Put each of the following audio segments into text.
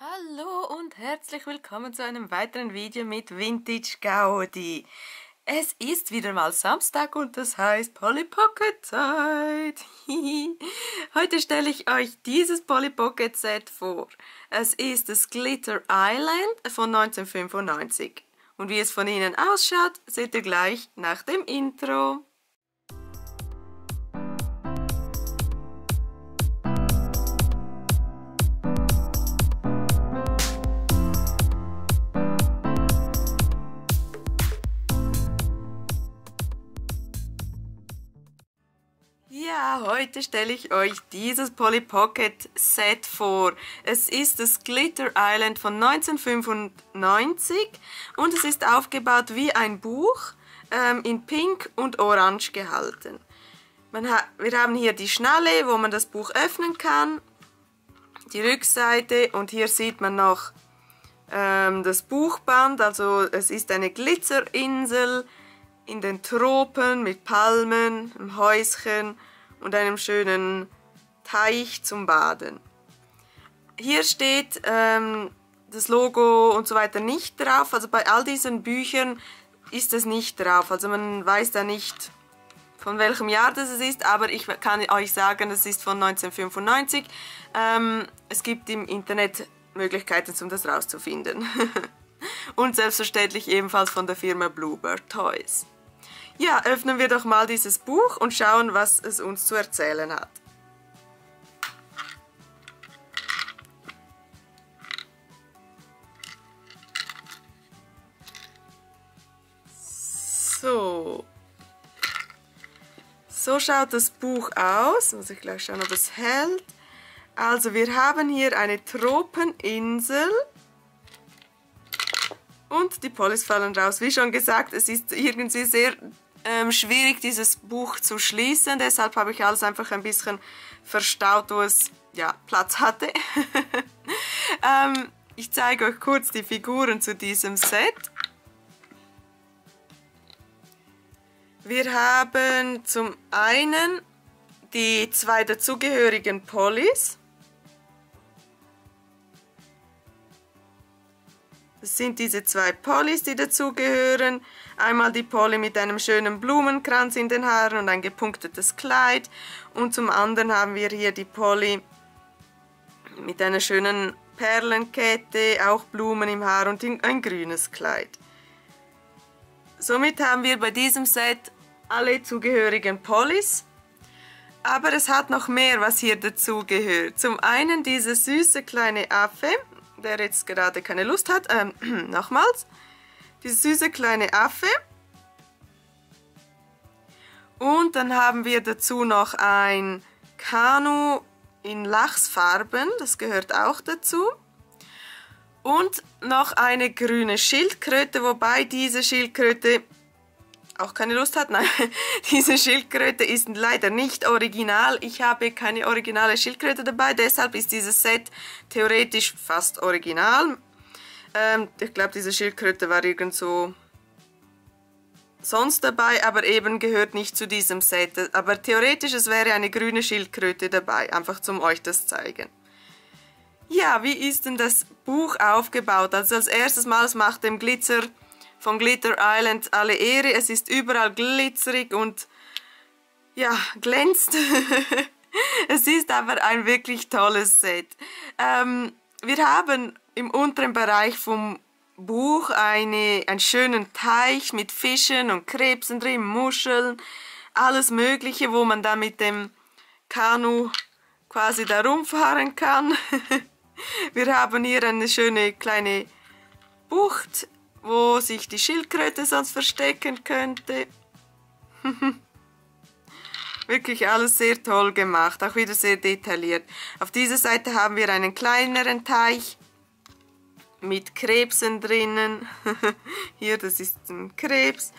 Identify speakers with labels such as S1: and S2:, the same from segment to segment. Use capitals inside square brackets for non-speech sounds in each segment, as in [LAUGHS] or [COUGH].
S1: Hallo und herzlich willkommen zu einem weiteren Video mit Vintage Gaudi. Es ist wieder mal Samstag und das heißt Polly Pocket Zeit. [LAUGHS] Heute stelle ich euch dieses Polly Pocket Set vor. Es ist das Glitter Island von 1995. Und wie es von innen ausschaut, seht ihr gleich nach dem Intro. Ja, heute stelle ich euch dieses Polly Pocket Set vor. Es ist das Glitter Island von 1995 und es ist aufgebaut wie ein Buch ähm, in Pink und Orange gehalten. Ha wir haben hier die Schnalle, wo man das Buch öffnen kann, die Rückseite und hier sieht man noch ähm, das Buchband, also es ist eine Glitzerinsel in den Tropen mit Palmen, einem Häuschen und einem schönen Teich zum Baden. Hier steht ähm, das Logo und so weiter nicht drauf, also bei all diesen Büchern ist es nicht drauf, also man weiß da nicht von welchem Jahr das ist, aber ich kann euch sagen, es ist von 1995. Ähm, es gibt im Internet Möglichkeiten, um das rauszufinden. [LAUGHS] und selbstverständlich ebenfalls von der Firma Bluebird Toys. Ja, öffnen wir doch mal dieses Buch und schauen, was es uns zu erzählen hat. So. So schaut das Buch aus. Muss ich gleich schauen, ob es hält. Also wir haben hier eine Tropeninsel und die Polis fallen raus. Wie schon gesagt, es ist irgendwie sehr ähm, schwierig, dieses Buch zu schließen. Deshalb habe ich alles einfach ein bisschen verstaut, wo es ja, Platz hatte. [LAUGHS] ähm, ich zeige euch kurz die Figuren zu diesem Set. Wir haben zum einen die zwei dazugehörigen Polis. Das sind diese zwei Polis, die dazugehören. Einmal die Polly mit einem schönen Blumenkranz in den Haaren und ein gepunktetes Kleid. Und zum anderen haben wir hier die Polly mit einer schönen Perlenkette, auch Blumen im Haar und ein grünes Kleid. Somit haben wir bei diesem Set alle zugehörigen Pollys. Aber es hat noch mehr, was hier dazugehört. Zum einen dieser süße kleine Affe, der jetzt gerade keine Lust hat. Ähm, [CLEARS THROAT] nochmals. Dieser süße kleine Affe. Und dann haben wir dazu noch ein Kanu in Lachsfarben, das gehört auch dazu. Und noch eine grüne Schildkröte, wobei diese Schildkröte auch keine Lust hat. Nein, [LAUGHS] diese Schildkröte ist leider nicht original. Ich habe keine originale Schildkröte dabei, deshalb ist dieses Set theoretisch fast original. Ähm, ich glaube, diese Schildkröte war irgend so sonst dabei, aber eben gehört nicht zu diesem Set. Aber theoretisch, es wäre eine grüne Schildkröte dabei, einfach zum euch das zeigen. Ja, wie ist denn das Buch aufgebaut? Also als erstes Mal, macht dem Glitzer von Glitter Island alle Ehre. Es ist überall glitzerig und ja, glänzt. [LAUGHS] es ist aber ein wirklich tolles Set. Ähm, wir haben im unteren Bereich vom Buch eine, einen schönen Teich mit Fischen und Krebsen drin, Muscheln, alles mögliche, wo man da mit dem Kanu quasi da rumfahren kann. [LAUGHS] Wir haben hier eine schöne kleine Bucht wo sich die Schildkröte sonst verstecken könnte. [LAUGHS] Wirklich alles sehr toll gemacht, auch wieder sehr detailliert. Auf dieser Seite haben wir einen kleineren Teich mit Krebsen drinnen. [LAUGHS] hier, das ist ein Krebs.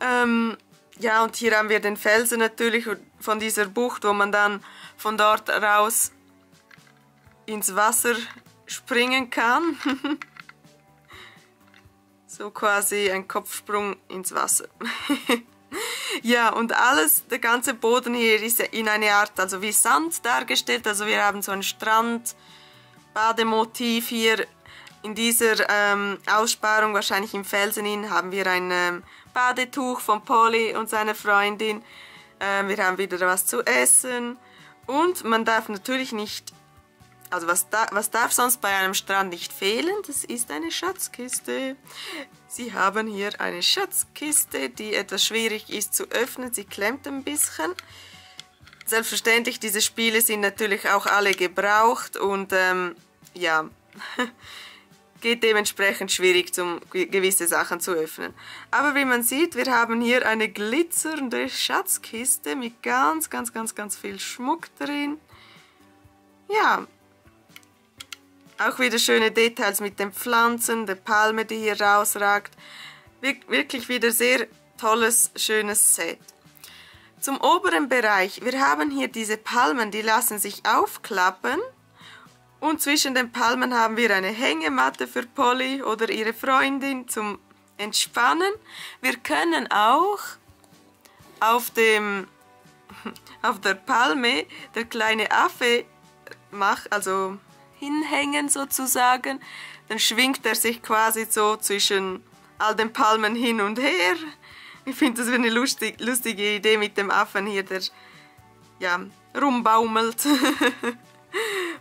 S1: Ähm, ja, und hier haben wir den Felsen natürlich von dieser Bucht, wo man dann von dort raus ins Wasser springen kann. [LAUGHS] So quasi ein Kopfsprung ins Wasser. [LAUGHS] ja, und alles, der ganze Boden hier ist in eine Art, also wie Sand dargestellt. Also wir haben so einen Strand Bademotiv hier in dieser ähm, Aussparung, wahrscheinlich im Felsenin, haben wir ein ähm, Badetuch von Polly und seiner Freundin. Ähm, wir haben wieder was zu essen. Und man darf natürlich nicht, also was, da, was darf sonst bei einem Strand nicht fehlen? Das ist eine Schatzkiste. Sie haben hier eine Schatzkiste, die etwas schwierig ist zu öffnen. Sie klemmt ein bisschen. Selbstverständlich, diese Spiele sind natürlich auch alle gebraucht und ähm, ja, [LAUGHS] geht dementsprechend schwierig, zum, gewisse Sachen zu öffnen. Aber wie man sieht, wir haben hier eine glitzernde Schatzkiste mit ganz, ganz, ganz, ganz viel Schmuck drin. Ja, auch wieder schöne Details mit den Pflanzen, der Palme, die hier rausragt. Wir wirklich wieder sehr tolles, schönes Set. Zum oberen Bereich, wir haben hier diese Palmen, die lassen sich aufklappen und zwischen den Palmen haben wir eine Hängematte für Polly oder ihre Freundin zum Entspannen. Wir können auch auf, dem, [LAUGHS] auf der Palme der kleine Affe mach, also hinhängen sozusagen. Dann schwingt er sich quasi so zwischen all den Palmen hin und her. Ich finde das eine lustig, lustige Idee mit dem Affen hier, der ja, rumbaumelt. [LAUGHS]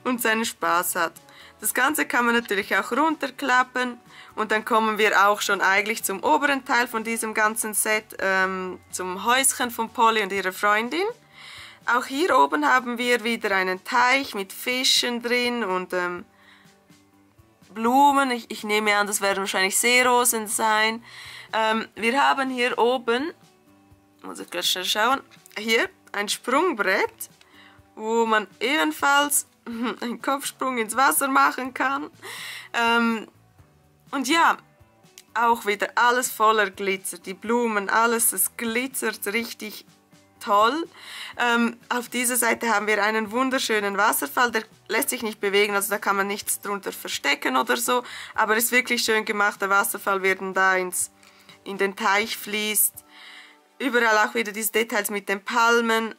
S1: und seinen Spaß hat. Das Ganze kann man natürlich auch runterklappen und dann kommen wir auch schon eigentlich zum oberen Teil von diesem ganzen Set, ähm, zum Häuschen von Polly und ihrer Freundin. Auch hier oben haben wir wieder einen Teich mit Fischen drin und ähm, Blumen. Ich, ich, nehme an, das werden wahrscheinlich Seerosen sein. Ähm, wir haben hier oben, muss ich gleich schnell schauen, hier ein Sprungbrett, wo man ebenfalls [LAUGHS] einen Kopfsprung ins Wasser machen kann. Ähm, und ja, auch wieder alles voller Glitzer. Die Blumen, alles, es glitzert richtig toll. Ähm, auf dieser Seite haben wir einen wunderschönen Wasserfall, der lässt sich nicht bewegen, also da kann man nichts drunter verstecken oder so, aber ist wirklich schön gemacht. Der Wasserfall wird da ins, in den Teich fließt. Überall auch wieder diese Details mit den Palmen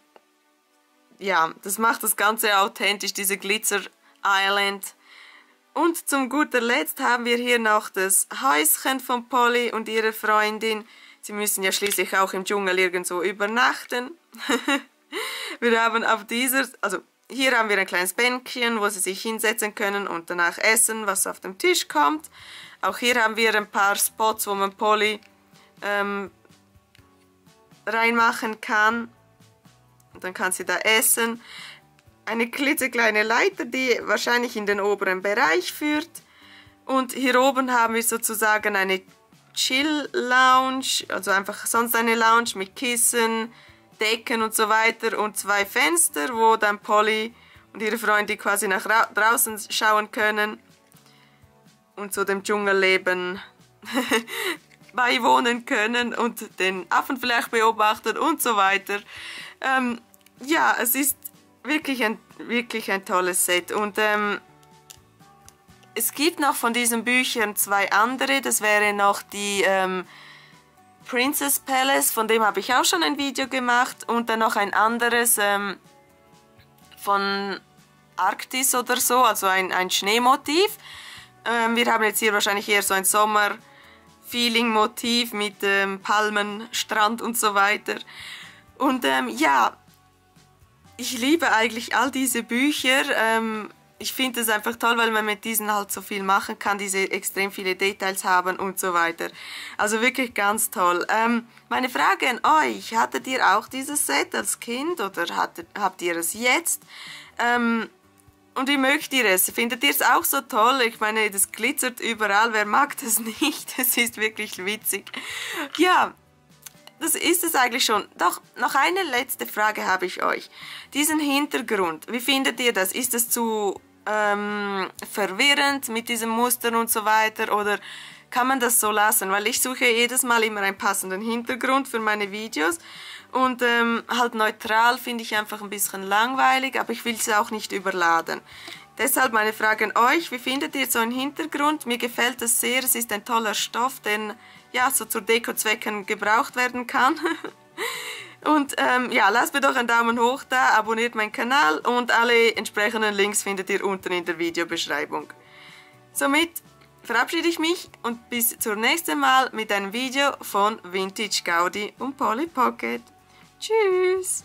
S1: ja, das macht das Ganze authentisch, diese Glitzer Island. Und zum guter Letzt haben wir hier noch das Häuschen von Polly und ihrer Freundin. Sie müssen ja schließlich auch im Dschungel irgendwo übernachten. [LAUGHS] wir haben auf dieser, also hier haben wir ein kleines Bänkchen, wo sie sich hinsetzen können und danach essen, was auf dem Tisch kommt. Auch hier haben wir ein paar Spots, wo man Polly ähm, reinmachen kann dann kann sie da essen. Eine klitzekleine Leiter, die wahrscheinlich in den oberen Bereich führt. Und hier oben haben wir sozusagen eine Chill-Lounge, also einfach sonst eine Lounge mit Kissen, Decken und so weiter und zwei Fenster, wo dann Polly und ihre Freunde quasi nach draußen schauen können und so dem Dschungelleben [LAUGHS] beiwohnen können und den Affen vielleicht beobachten und so weiter. Ähm, ja, es ist wirklich ein, wirklich ein tolles Set. Und ähm, es gibt noch von diesen Büchern zwei andere. Das wäre noch die ähm, Princess Palace, von dem habe ich auch schon ein Video gemacht. Und dann noch ein anderes ähm, von Arktis oder so, also ein, ein Schneemotiv. Ähm, wir haben jetzt hier wahrscheinlich eher so ein Sommer-Feeling-Motiv mit ähm, Palmen, Strand und so weiter. Und ähm, ja, ich liebe eigentlich all diese Bücher. Ich finde es einfach toll, weil man mit diesen halt so viel machen kann, diese extrem viele Details haben und so weiter. Also wirklich ganz toll. Ähm, meine Frage an euch, hattet ihr auch dieses Set als Kind oder hattet, habt ihr es jetzt? Ähm, und wie mögt ihr es? Findet ihr es auch so toll? Ich meine, das glitzert überall. Wer mag das [LAUGHS] nicht? Es ist wirklich witzig. Ja, das ist es eigentlich schon. Doch, noch eine letzte Frage habe ich euch. Diesen Hintergrund, wie findet ihr das? Ist es zu ähm, verwirrend mit diesem Muster und so weiter oder kann man das so lassen? Weil ich suche jedes Mal immer einen passenden Hintergrund für meine Videos und ähm, halt neutral finde ich einfach ein bisschen langweilig, aber ich will es auch nicht überladen. Deshalb meine Frage an euch, wie findet ihr so einen Hintergrund? Mir gefällt es sehr, es ist ein toller Stoff, den ja so zur Deko-Zwecken gebraucht werden kann. [LAUGHS] Und ähm, ja, lasst mir doch einen Daumen hoch da, abonniert meinen Kanal und alle entsprechenden Links findet ihr unten in der Videobeschreibung. Somit verabschiede ich mich und bis zum nächsten Mal mit einem Video von Vintage Gaudi und Polly Pocket. Tschüss!